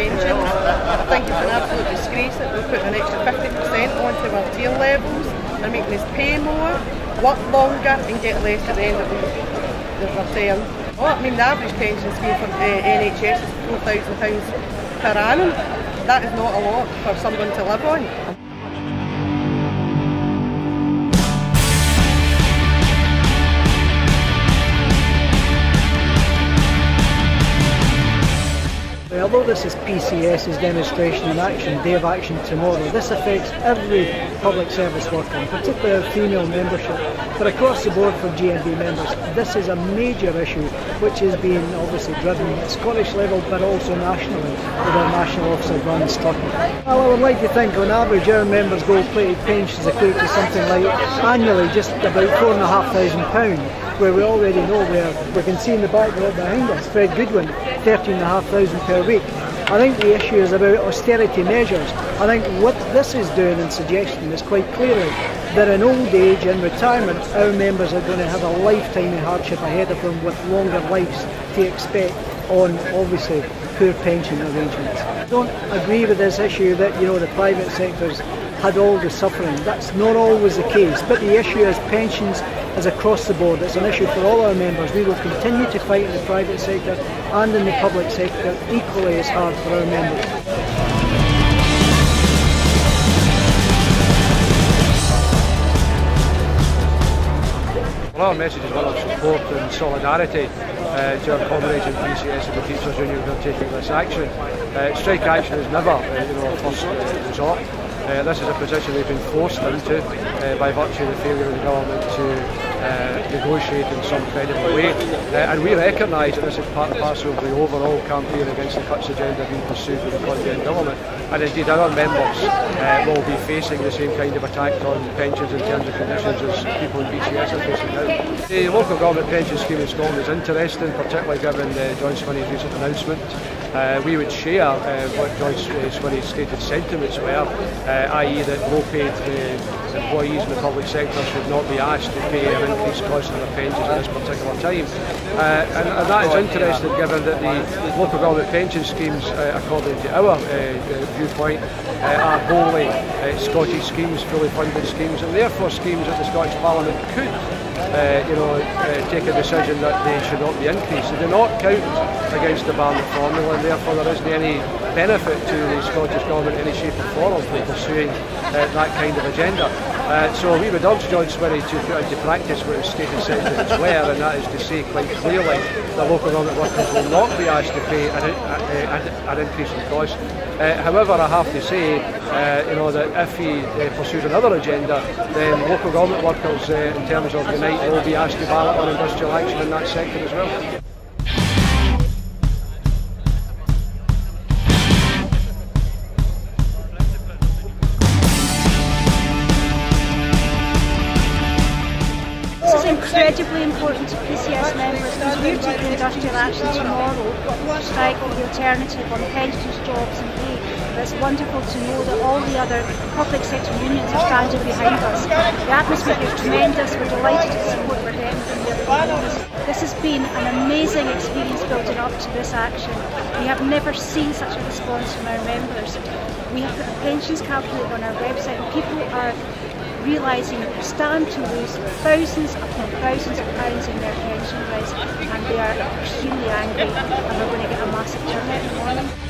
pension. I think it's an absolute disgrace that we're putting an extra 50% onto our tier levels. They're making us pay more, work longer and get less at the end of the, return. Well, oh, I mean the average pension scheme for uh, the NHS is £4,000 per annum. That is not a lot for someone to live on. Although this is PCS's demonstration in action, Day of Action tomorrow, this affects every public service worker, in particular female membership. But across the board for GMB members, this is a major issue which is being obviously driven at Scottish level but also nationally with our National Office of Scotland. Well, I would like to think on average our members' gold plated pensions equate to something like annually just about £4,500 where we already know where we can see in the background behind us, Fred Goodwin, 13,500 per week. I think the issue is about austerity measures. I think what this is doing and suggesting is quite clearly that in old age and retirement, our members are going to have a lifetime of hardship ahead of them with longer lives to expect on obviously poor pension arrangements. I don't agree with this issue that you know the private sector's had all the suffering. That's not always the case, but the issue is pensions is across the board. It's an issue for all our members. We will continue to fight in the private sector and in the public sector equally as hard for our members. Well, our message is one of support and solidarity uh, to our comrades in PCS and the Teachers Union who are taking this action. Uh, strike action is never uh, you know, a first uh, resort. Uh, this is a position they've been forced into uh, by virtue of the failure of the government to uh, negotiate in some credible way. Uh, and we recognise that this is part and parcel of the overall campaign against the cuts agenda being pursued with the ConDem government. And indeed our members uh, will be facing the same kind of attack on pensions and terms and conditions as people in PCS are facing now. The local government pension scheme in Scotland is interesting, particularly given uh, John Swinney's recent announcement uh, we would share uh, what uh, Swinney's stated sentiments were, uh, i.e. that low-paid uh, employees in the public sector should not be asked to pay an increased cost of their pensions at this particular time. Uh, and, and, that is interesting given that the local government pension schemes, according to our viewpoint, are wholly Scottish schemes, fully funded schemes, and therefore schemes that the Scottish Parliament could uh, you know, uh, take a decision that they should not be increased. They do not count against the Barnett formula and therefore there isn't any benefit to the Scottish Government in any shape or form for pursuing uh, that kind of agenda. Uh, so we would urge John Swinney to put into practice what his stated sentiments were and that is to say quite clearly that local government workers will not be asked to pay an, an, an increase in cost. Uh, however, I have to say, uh, you know, that if he uh, pursues another agenda, then local government workers, uh, in terms of the Unite, will be asked to ballot on industrial action in that sector as well. Incredibly important to PCS members because we're taking industrial action tomorrow to strike for the alternative on pensions, jobs and pay. But it's wonderful to know that all the other public sector unions are standing behind us. The atmosphere is tremendous, we're delighted to support we're getting from This has been an amazing experience building up to this action. We have never seen such a response from our members. We have put a pensions calculator on our website and people are realising that they stand to lose thousands upon thousands of pounds in their pension rights and they are extremely angry and we're going to get a massive turnout in the morning.